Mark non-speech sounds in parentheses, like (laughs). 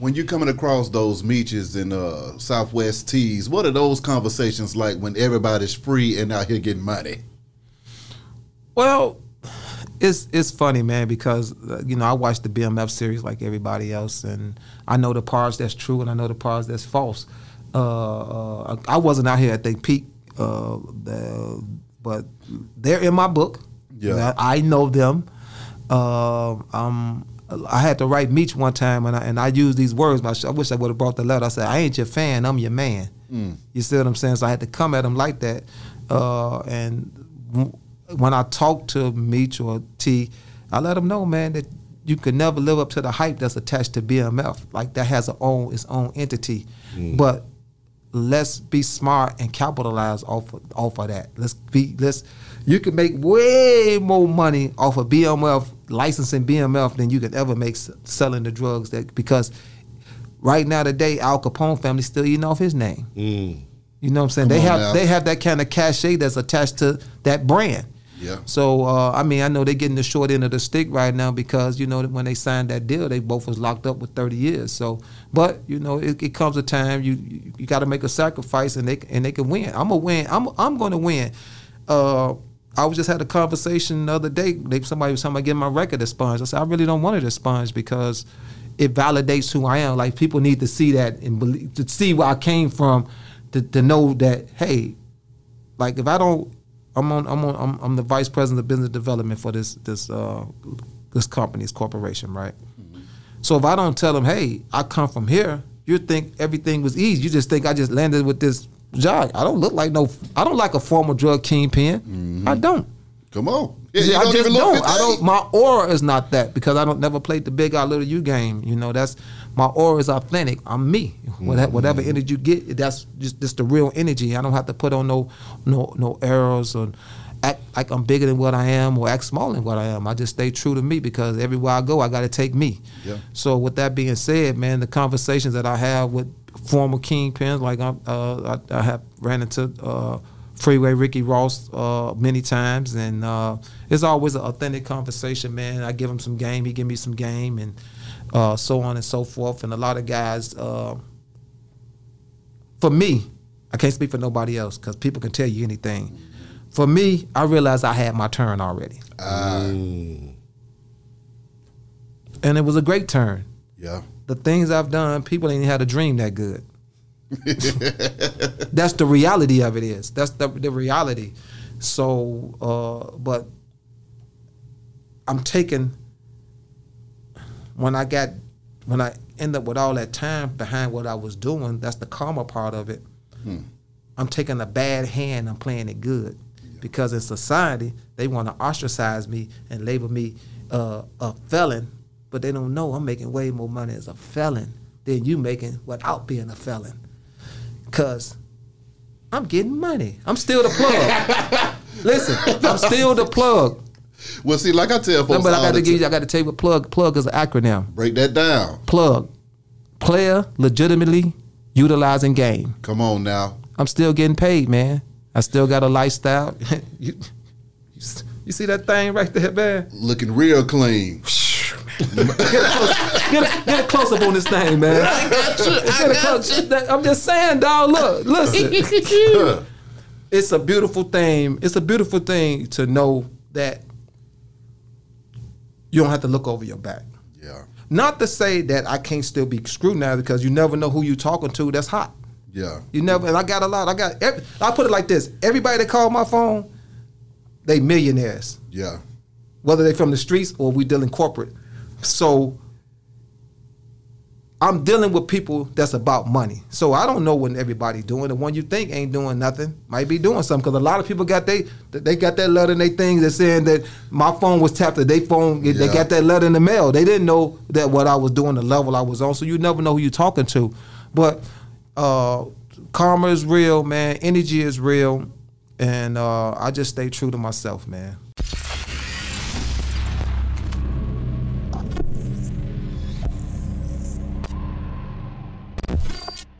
when you're coming across those Meeches and uh, Southwest T's, what are those conversations like when everybody's free and out here getting money? Well, it's it's funny, man, because uh, you know I watch the BMF series like everybody else, and I know the parts that's true and I know the parts that's false. Uh, uh, I wasn't out here at their peak, uh, the, but they're in my book. Yeah. I know them. Um, I had to write Meech one time, and I, and I used these words. But I wish I would have brought the letter. I said, "I ain't your fan. I'm your man." You see what I'm saying? So I had to come at him like that. Uh, and w- when I talk to Meech or T, I let him know, man, that you can never live up to the hype that's attached to BMF. Like that has a own its own entity. But let's be smart and capitalize off of, off of that. Let's be let's you can make way more money off of BMF licensing BMF than you could ever make s- selling the drugs that because right now today Al Capone family still eating off his name. Mm. You know what I'm saying? Come they have now. they have that kind of cachet that's attached to that brand. Yeah. So uh, I mean, I know they're getting the short end of the stick right now because you know when they signed that deal, they both was locked up with 30 years. So, but you know, it, it comes a time you you, got to make a sacrifice, and they and they can win. I'm gonna win. I'm I'm going to win. Uh, I was just had a conversation the other day. They, somebody was about getting my record expunged. I said I really don't want it expunged because it validates who I am. Like people need to see that and believe to see where I came from, to, to know that hey, like if I don't, I'm on, I'm on, I'm, I'm the vice president of business development for this this uh, this company, this corporation, right? So if I don't tell them, hey, I come from here, you think everything was easy. You just think I just landed with this job. I don't look like no, I don't like a former drug kingpin. I don't. Come on. Yeah, See, I don't just don't. I don't. My aura is not that because I don't never played the big I little you game. You know, that's my aura is authentic. I'm me. Whatever, Mm-hmm. whatever energy you get, that's just just the real energy. I don't have to put on no no no arrows or act like I'm bigger than what I am or act smaller than what I am. I just stay true to me because everywhere I go, I got to take me. Yeah. So with that being said, man, the conversations that I have with former kingpins, like I'm, uh, I, I have ran into uh, Freeway Ricky Ross uh, many times, and uh, it's always an authentic conversation, man. I give him some game, he give me some game, and uh, so on and so forth. And a lot of guys, uh, for me, I can't speak for nobody else because people can tell you anything. For me, I realized I had my turn already, and it was a great turn Yeah. the things I've done, people ain't had a dream that good. (laughs) That's the reality of it is. That's the the reality. So, uh, but I'm taking when I got when I end up with all that time behind what I was doing. That's the karma part of it. I'm taking a bad hand. I'm playing it good because in society they want to ostracize me and label me uh, a felon, but they don't know I'm making way more money as a felon than you making without being a felon. Cause I'm getting money. I'm still the plug. (laughs) Listen, I'm still the plug. Well, see, like I tell folks, But I got to give you, I got to tell you plug. Plug is an acronym. break that down. Plug, player legitimately utilizing game. Come on now. I'm still getting paid, man. I still got a lifestyle. (laughs) you, you, you see that thing right there, man? Looking real clean. Get a, get a close up on this thing, man. I got you. I got you. I'm just saying, dog. Look, listen. (laughs) it's a beautiful thing. It's a beautiful thing to know that you don't have to look over your back. Yeah. Not to say that I can't still be scrutinized because you never know who you talking to. That's hot. Yeah. You never. And I got a lot. I got. Every, I put it like this: everybody that call my phone, they millionaires Yeah. whether they from the streets or we dealing corporate. So I'm dealing with people that's about money. So I don't know what everybody doing. The one you think ain't doing nothing might be doing something because a lot of people got they they got that letter in their thing that saying that my phone was tapped. That they phone they got that letter in the mail. They didn't know that what I was doing, the level I was on. So you never know who you're talking to. But uh, karma is real, man. Energy is real, and uh, I just stay true to myself, man.